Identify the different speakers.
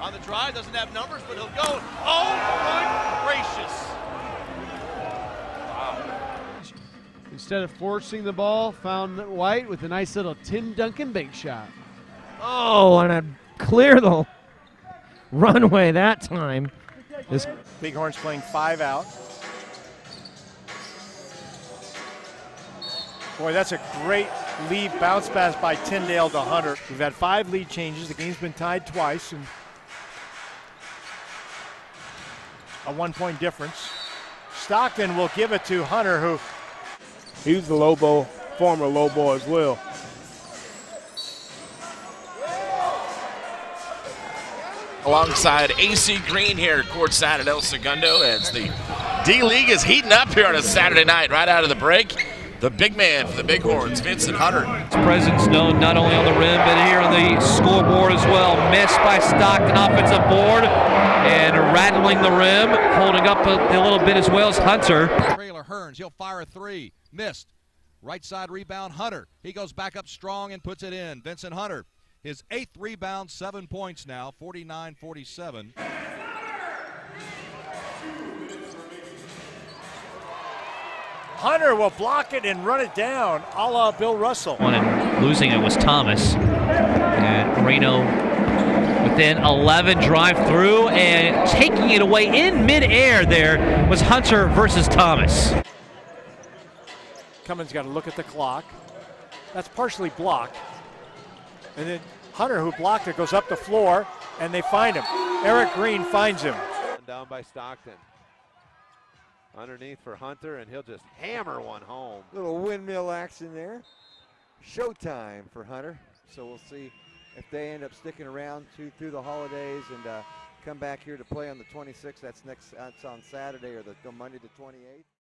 Speaker 1: On the drive, doesn't have numbers, but he'll go. Oh, good gracious.
Speaker 2: Instead of forcing the ball, found White with a nice little Tim Duncan bank shot.
Speaker 3: Oh, and a clear the runway that time. This
Speaker 4: Bighorns playing five out. Boy, that's a great lead bounce pass by Tyndale to Hunter. We've had five lead changes. The game's been tied twice and a one point difference. Stockton will give it to Hunter, who
Speaker 5: He was the Lobo, former Lobo as well.
Speaker 6: alongside AC Green here courtside at El Segundo as the D League is heating up here on a Saturday night right out of the break. The big man for the Bighorns, Vincent Hunter.
Speaker 7: His presence known not only on the rim but here on the scoreboard as well. Missed by Stockton offensive board and rattling the rim, holding up a, a little bit as well as Hunter.
Speaker 8: Trailer Hearns, he'll fire a three. Missed. Right side rebound, Hunter. He goes back up strong and puts it in. Vincent Hunter, his eighth rebound, seven points now, 49 47.
Speaker 4: Hunter will block it and run it down, a la Bill Russell.
Speaker 7: One and losing it was Thomas. And Reno within 11 drive through and taking it away in midair there was Hunter versus Thomas.
Speaker 4: Cummins got to look at the clock. That's partially blocked. And then Hunter, who blocked it, goes up the floor, and they find him. Erick Green finds him.
Speaker 9: Down by Stockton. Underneath for Hunter, and he'll just hammer one home.
Speaker 10: Little windmill action there. Showtime for Hunter. So we'll see if they end up sticking around to, through the holidays and uh, come back here to play on the 26th. That's next. That's on Saturday or the Monday the 28th.